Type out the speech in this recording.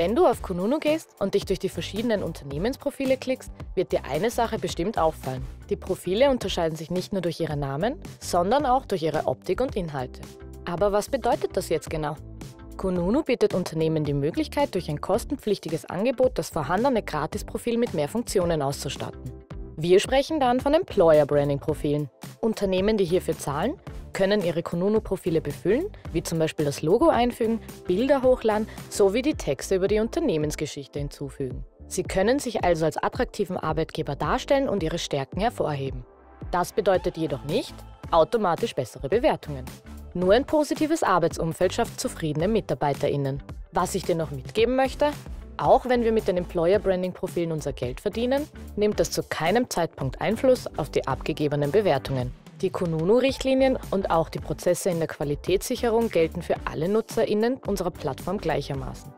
Wenn du auf Kununu gehst und dich durch die verschiedenen Unternehmensprofile klickst, wird dir eine Sache bestimmt auffallen. Die Profile unterscheiden sich nicht nur durch ihre Namen, sondern auch durch ihre Optik und Inhalte. Aber was bedeutet das jetzt genau? Kununu bietet Unternehmen die Möglichkeit, durch ein kostenpflichtiges Angebot das vorhandene Gratisprofil mit mehr Funktionen auszustatten. Wir sprechen dann von Employer Branding Profilen. Unternehmen, die hierfür zahlen, können ihre Kununu-Profile befüllen, wie zum Beispiel das Logo einfügen, Bilder hochladen sowie die Texte über die Unternehmensgeschichte hinzufügen. Sie können sich also als attraktiven Arbeitgeber darstellen und ihre Stärken hervorheben. Das bedeutet jedoch nicht automatisch bessere Bewertungen. Nur ein positives Arbeitsumfeld schafft zufriedene MitarbeiterInnen. Was ich dir noch mitgeben möchte, auch wenn wir mit den Employer Branding Profilen unser Geld verdienen, nimmt das zu keinem Zeitpunkt Einfluss auf die abgegebenen Bewertungen. Die Kununu-Richtlinien und auch die Prozesse in der Qualitätssicherung gelten für alle NutzerInnen unserer Plattform gleichermaßen.